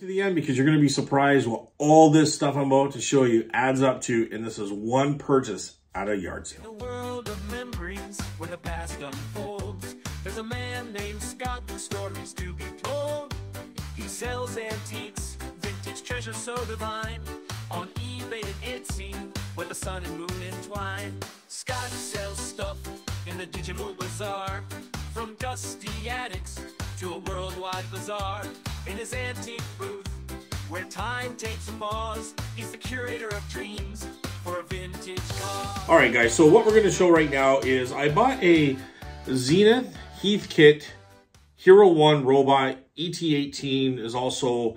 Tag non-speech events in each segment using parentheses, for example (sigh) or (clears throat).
To the end because you're going to be surprised what all this stuff I'm about to show you adds up to, and this is one purchase at a yard sale. In world of memories where the past unfolds, there's a man named Scott with stories to be told. He sells antiques, vintage treasures so divine. On eBay and Etsy, where the sun and moon entwine. Scott sells stuff in the digital bazaar. From dusty attics to a worldwide bazaar. In his antique booth, where time takes a pause, he's the curator of dreams for a vintage car. All right, guys, so what we're going to show right now is I bought a Zenith Heathkit Hero 1 robot. ET18 is also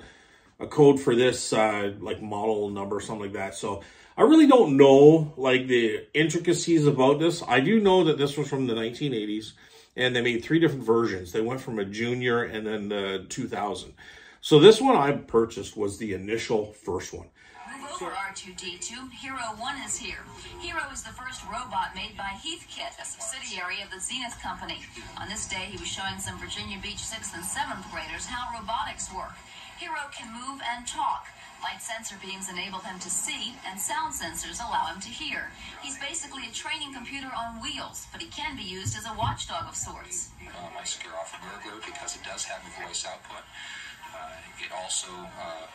a code for this, uh, like model number, something like that. So I really don't know, like, the intricacies about this. I do know that this was from the 1980s, and they made three different versions. They went from a junior and then the 2000. So this one I purchased was the initial first one. For R2-D2, Hero 1 is here. Hero is the first robot made by Heathkit, a subsidiary of the Zenith Company. On this day, he was showing some Virginia Beach 6th and 7th graders how robotics work. Hero can move and talk. Light sensor beams enable him to see, and sound sensors allow him to hear. He's basically a training computer on wheels, but he can be used as a watchdog of sorts. uh, might scare off a burglar because it does have a voice output. Uh, it also uh,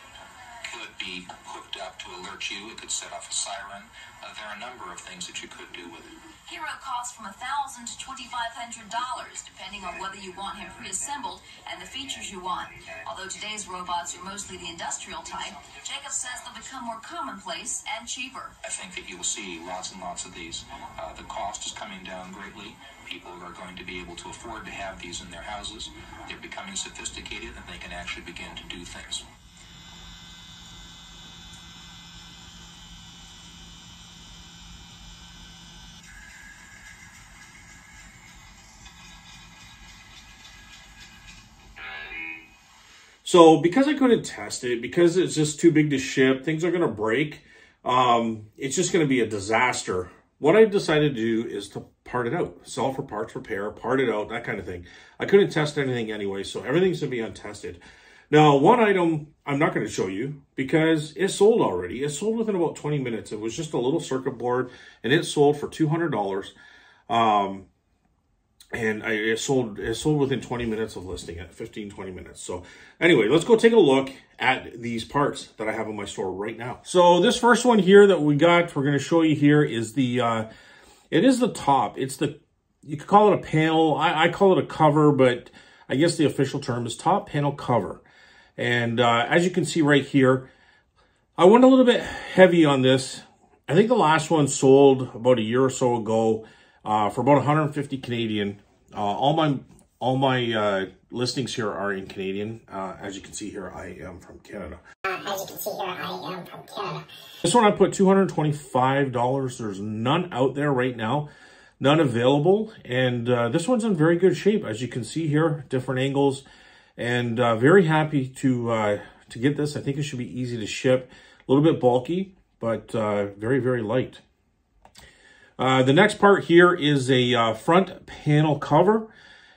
could be hooked up to alert you. It could set off a siren. Uh, there are a number of things that you could do with it. Hero costs from 1,000 to $2,500, depending on whether you want him pre-assembled and the features you want. Although today's robots are mostly the industrial type, Jacob says they'll become more commonplace and cheaper. I think that you will see lots and lots of these. Uh, the cost is coming down greatly. People are going to be able to afford to have these in their houses. They're becoming sophisticated and they can actually begin to do things. So because I couldn't test it, because it's just too big to ship, things are going to break. Um, it's just going to be a disaster. What I decided to do is to part it out, sell for parts repair, part it out, that kind of thing. I couldn't test anything anyway, so everything's going to be untested. Now, one item I'm not going to show you because it sold already. It sold within about 20 minutes. It was just a little circuit board and it sold for $200. Um, and I, it sold it sold within 20 minutes of listing it 15 20 minutes. So anyway let's go take a look at these parts that i have in my store right now. So this first one here that we got we're going to show you here is the uh it is the top. It's the you could call it a panel i, I call it a cover but i guess the official term is top panel cover. And uh as you can see right here i went a little bit heavy on this. I think the last one sold about a year or so ago uh, for about 150 Canadian. Uh, all my all my uh, listings here are in Canadian. Uh, as you can see here, I am from Canada. Uh, as you can see here, I am from Canada. This one I put $225. There's none out there right now, none available. And uh, this one's in very good shape. As you can see here, different angles. And uh, very happy to, uh, to get this. I think it should be easy to ship. A little bit bulky, but uh, very, very light. Uh, the next part here is a uh, front panel cover.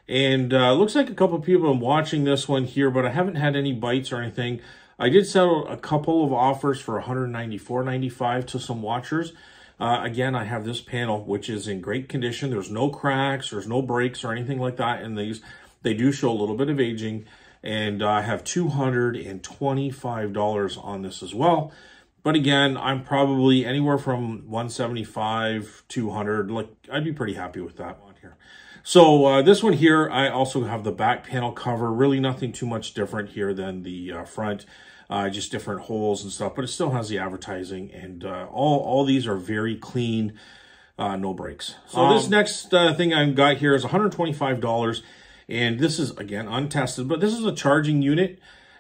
And uh, looks like a couple of people are watching this one here, but I haven't had any bites or anything. I did sell a couple of offers for $194.95 to some watchers. Uh, again, I have this panel, which is in great condition. There's no cracks, there's no breaks or anything like that in these. They do show a little bit of aging. And I have $225 on this as well. But again, I'm probably anywhere from 175, 200. Like, I'd be pretty happy with that one here. So uh, this one here, I also have the back panel cover. Really nothing too much different here than the uh, front. Uh, just different holes and stuff. But it still has the advertising. And uh, all, all these are very clean, uh, no breaks. So um, this next uh, thing I've got here is $125. And this is, again, untested. But this is a charging unit.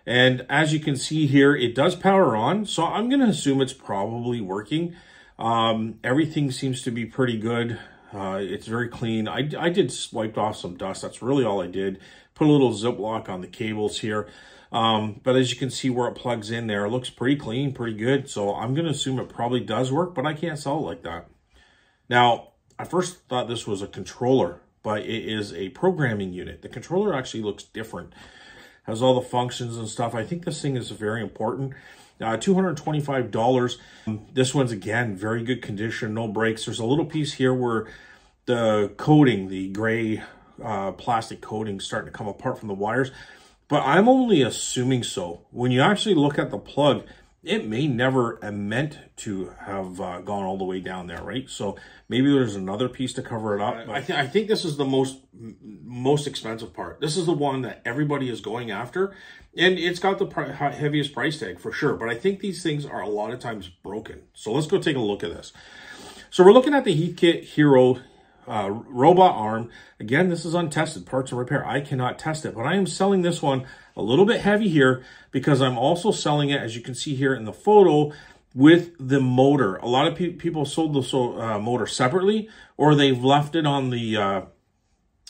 And as you can see here, it does power on. So I'm going to assume it's probably working. Um, everything seems to be pretty good. Uh, it's very clean. I, I did wiped off some dust. That's really all I did. Put a little Ziploc on the cables here. Um, but as you can see where it plugs in there, it looks pretty clean, pretty good. So I'm going to assume it probably does work, but I can't sell it like that. Now, I first thought this was a controller, but it is a programming unit. The controller actually looks different. Has all the functions and stuff. I think this thing is very important. Uh, $225. This one's, again, very good condition, no breaks. There's a little piece here where the coating, the gray uh, plastic coating starting to come apart from the wires. But I'm only assuming so. When you actually look at the plug, it may never have meant to have uh, gone all the way down there, right? So maybe there's another piece to cover it up. I, th I think this is the most most expensive part. This is the one that everybody is going after. And it's got the heaviest price tag for sure. But I think these things are a lot of times broken. So let's go take a look at this. So we're looking at the Heathkit Hero uh, robot arm. Again, this is untested, parts and repair. I cannot test it, but I am selling this one a little bit heavy here because I'm also selling it, as you can see here in the photo, with the motor. A lot of pe people sold the uh, motor separately, or they've left it on the uh,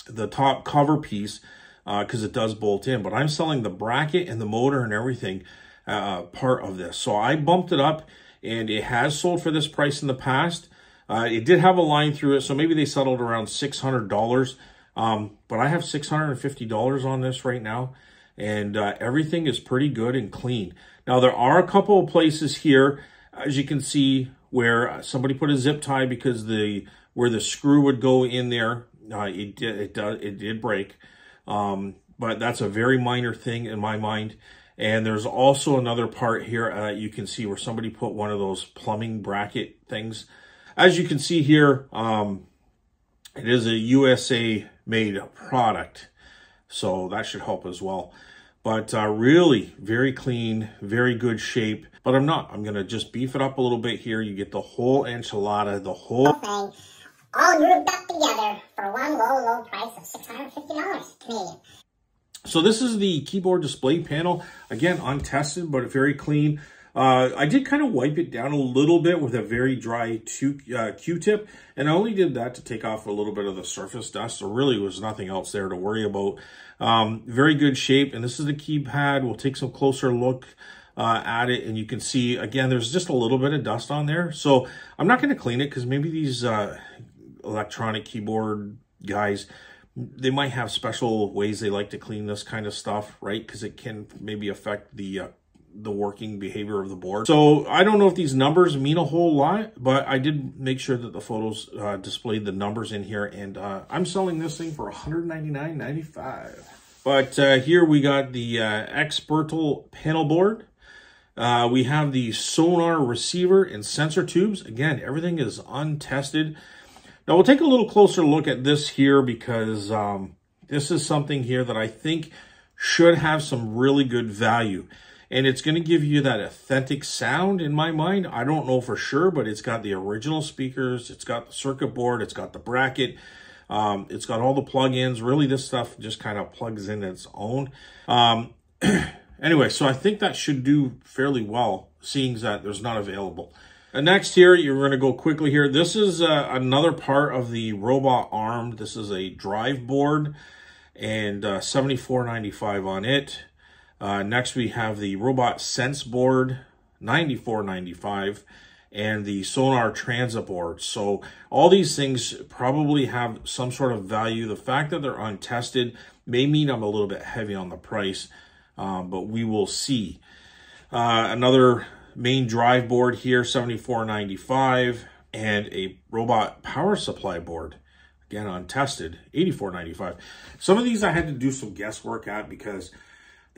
the top cover piece because uh, it does bolt in. But I'm selling the bracket and the motor and everything uh, part of this. So I bumped it up, and it has sold for this price in the past. Uh, it did have a line through it, so maybe they settled around $600. Um, but I have $650 on this right now, and uh, everything is pretty good and clean. Now, there are a couple of places here, as you can see, where somebody put a zip tie because the where the screw would go in there, uh, it, did, it, does, it did break. Um, but that's a very minor thing in my mind. And there's also another part here uh, you can see where somebody put one of those plumbing bracket things as you can see here, um, it is a USA made product. So that should help as well. But uh, really very clean, very good shape. But I'm not. I'm going to just beef it up a little bit here. You get the whole enchilada, the whole thing, all grouped up together for one low, low price of $650 Canadian. So this is the keyboard display panel. Again, untested, but very clean. Uh, I did kind of wipe it down a little bit with a very dry uh, Q-tip, and I only did that to take off a little bit of the surface dust. There really was nothing else there to worry about. Um, very good shape, and this is the keypad. We'll take some closer look uh, at it, and you can see, again, there's just a little bit of dust on there. So I'm not going to clean it because maybe these uh, electronic keyboard guys, they might have special ways they like to clean this kind of stuff, right? Because it can maybe affect the uh, the working behavior of the board. So I don't know if these numbers mean a whole lot, but I did make sure that the photos uh, displayed the numbers in here. And uh, I'm selling this thing for $199.95. But uh, here we got the uh, Expertal panel board. Uh, we have the sonar receiver and sensor tubes. Again, everything is untested. Now we'll take a little closer look at this here because um, this is something here that I think should have some really good value and it's going to give you that authentic sound in my mind. I don't know for sure, but it's got the original speakers, it's got the circuit board, it's got the bracket, um, it's got all the plugins. Really, this stuff just kind of plugs in its own. Um, (clears throat) anyway, so I think that should do fairly well, seeing that there's not available. And next here, you're going to go quickly here. This is uh, another part of the robot arm. This is a drive board and uh, 74.95 on it. Uh, next, we have the Robot Sense board, 94.95, and the Sonar Transit board. So all these things probably have some sort of value. The fact that they're untested may mean I'm a little bit heavy on the price, um, but we will see. Uh, another main drive board here, 74.95, and a robot power supply board again untested 84.95 some of these i had to do some guesswork at because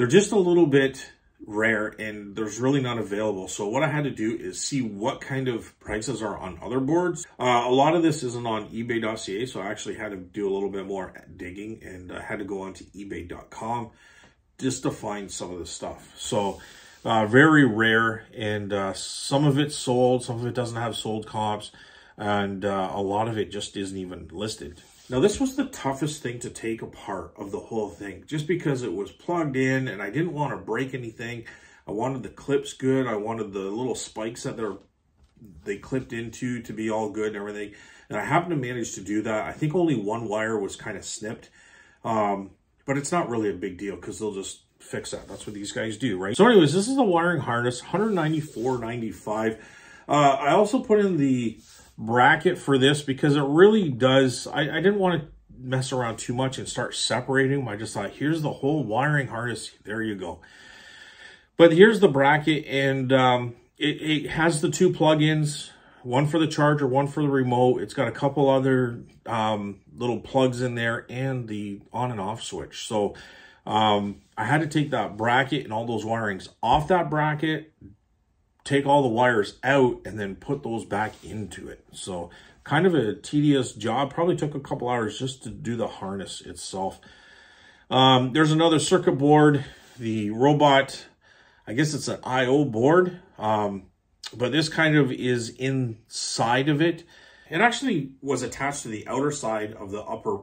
they're just a little bit rare and there's really not available. So what I had to do is see what kind of prices are on other boards. Uh, a lot of this isn't on ebay.ca, so I actually had to do a little bit more digging and I had to go onto ebay.com just to find some of the stuff. So uh, very rare and uh, some of it's sold, some of it doesn't have sold comps and uh, a lot of it just isn't even listed. Now this was the toughest thing to take apart of the whole thing, just because it was plugged in and I didn't want to break anything. I wanted the clips good. I wanted the little spikes that they're they clipped into to be all good and everything. And I happened to manage to do that. I think only one wire was kind of snipped. Um, but it's not really a big deal because they'll just fix that. That's what these guys do, right? So anyways, this is the wiring harness, 194.95. Uh, I also put in the bracket for this because it really does, I, I didn't want to mess around too much and start separating them. I just thought, here's the whole wiring harness. There you go. But here's the bracket, and um, it, it has the two plugins, one for the charger, one for the remote. It's got a couple other um, little plugs in there and the on and off switch. So um, I had to take that bracket and all those wirings off that bracket, take all the wires out, and then put those back into it. So kind of a tedious job. Probably took a couple hours just to do the harness itself. Um, there's another circuit board, the robot, I guess it's an I.O. board, um, but this kind of is inside of it. It actually was attached to the outer side of the upper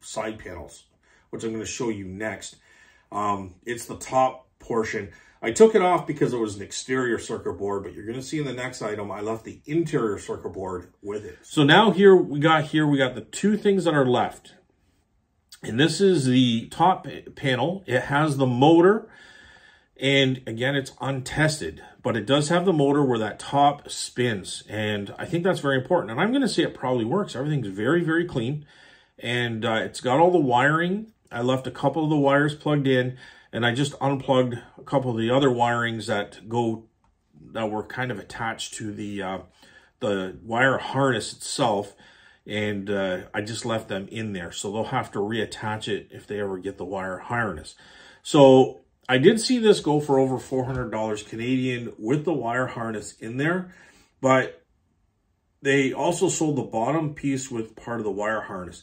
side panels, which I'm going to show you next. Um, it's the top portion. I took it off because it was an exterior circuit board, but you're going to see in the next item, I left the interior circuit board with it. So now here we got here, we got the two things that are left. And this is the top panel. It has the motor. And again, it's untested, but it does have the motor where that top spins. And I think that's very important. And I'm going to say it probably works. Everything's very, very clean. And uh, it's got all the wiring. I left a couple of the wires plugged in and I just unplugged a couple of the other wirings that go that were kind of attached to the uh, the wire harness itself. And uh, I just left them in there. So they'll have to reattach it if they ever get the wire harness. So I did see this go for over $400 Canadian with the wire harness in there. But they also sold the bottom piece with part of the wire harness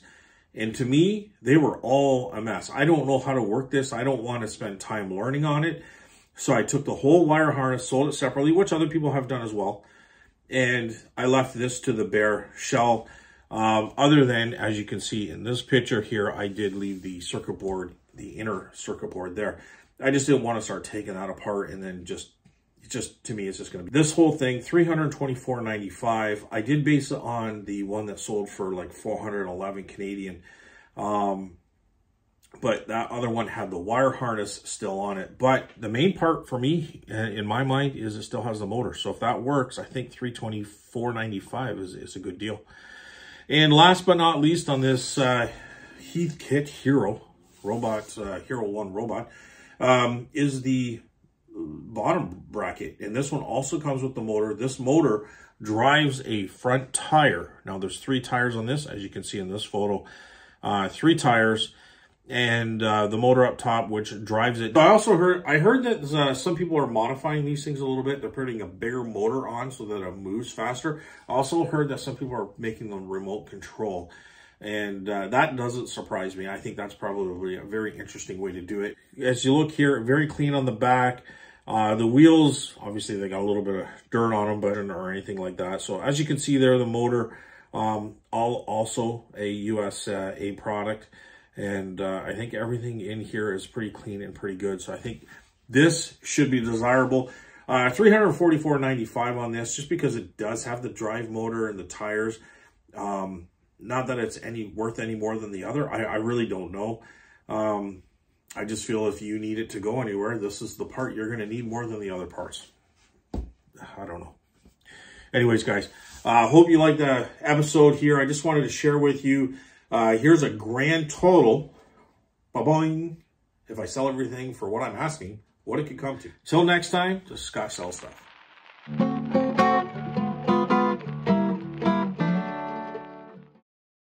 and to me, they were all a mess. I don't know how to work this. I don't want to spend time learning on it. So I took the whole wire harness, sold it separately, which other people have done as well. And I left this to the bare shell. Um, other than, as you can see in this picture here, I did leave the circuit board, the inner circuit board there. I just didn't want to start taking that apart and then just just to me it's just going to be this whole thing 324.95 i did base it on the one that sold for like 411 canadian. Um but that other one had the wire harness still on it. But the main part for me uh, in my mind is it still has the motor. So if that works i think 324.95 is, is a good deal. And last but not least on this uh Heathkit hero robot uh, hero one robot um is the bottom bracket. And this one also comes with the motor. This motor drives a front tire. Now there's three tires on this, as you can see in this photo. Uh, three tires and uh, the motor up top, which drives it. I also heard, I heard that uh, some people are modifying these things a little bit. They're putting a bigger motor on so that it moves faster. I also heard that some people are making them remote control. And uh, that doesn't surprise me. I think that's probably a very interesting way to do it. As you look here, very clean on the back. Uh, the wheels, obviously they got a little bit of dirt on them, but or anything like that. So as you can see there, the motor, um, all also a USA uh, product. And uh, I think everything in here is pretty clean and pretty good. So I think this should be desirable. Uh, 344.95 on this, just because it does have the drive motor and the tires. Um, not that it's any worth any more than the other. I, I really don't know. Um, I just feel if you need it to go anywhere, this is the part you're going to need more than the other parts. I don't know. Anyways, guys, I uh, hope you liked the episode here. I just wanted to share with you. Uh, here's a grand total. Ba-boing. If I sell everything for what I'm asking, what it could come to. Till next time, just Scott Sell Stuff.